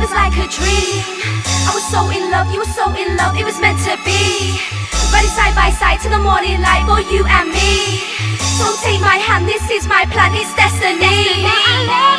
it was like a dream I was so in love, you were so in love, it was meant to be Running side by side to the morning light, for you and me So take my hand, this is my plan, it's destiny. destiny.